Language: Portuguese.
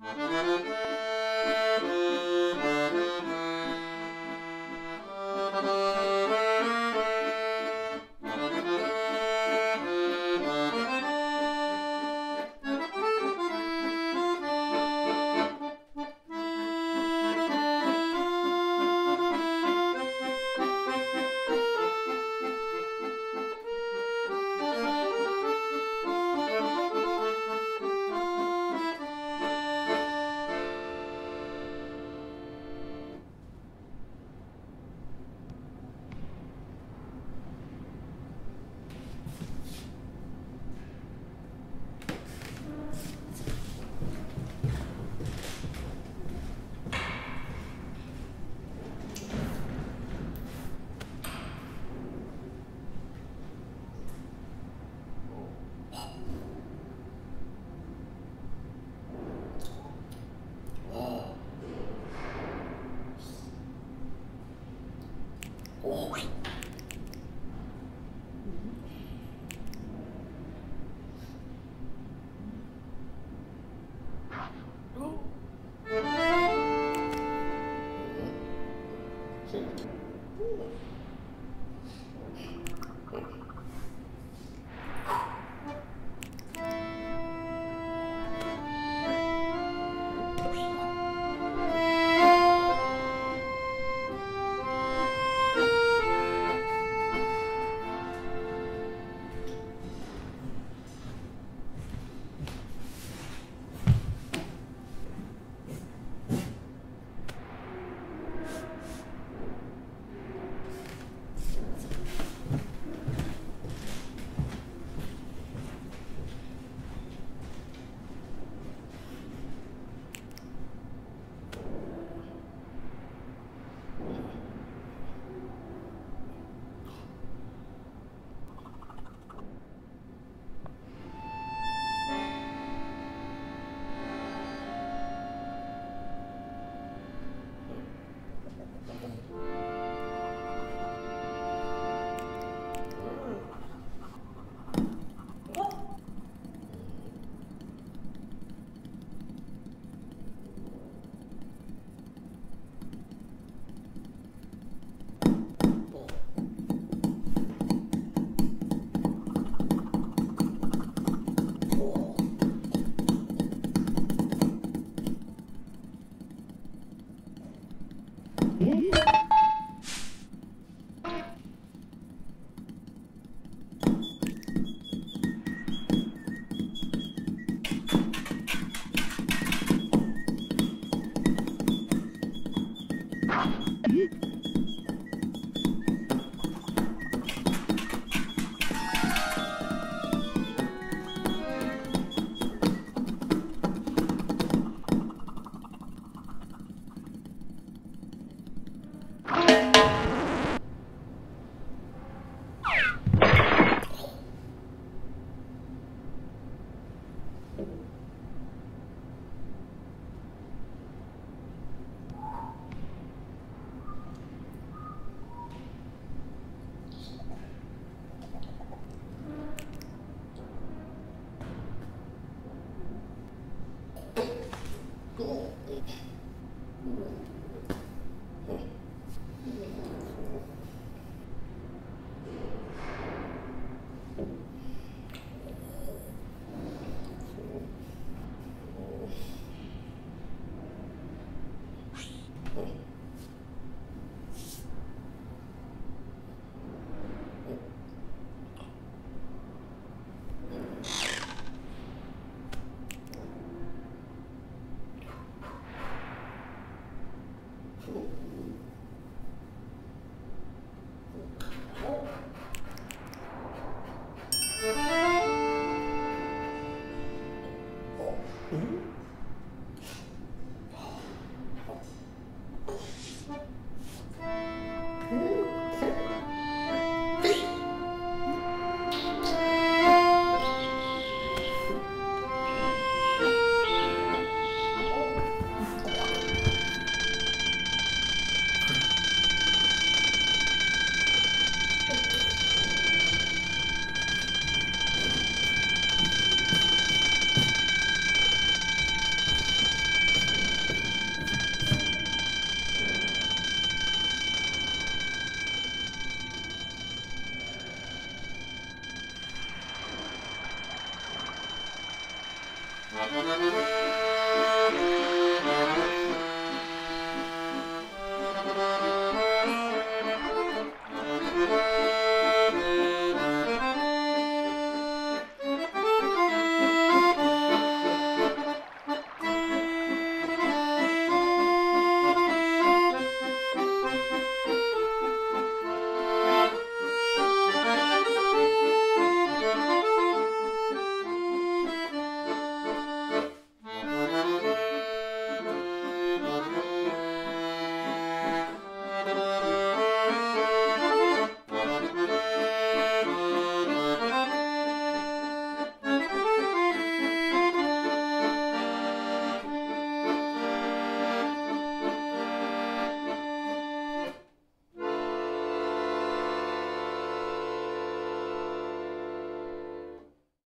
Música ruim. Uhum. Hmm? Thank you.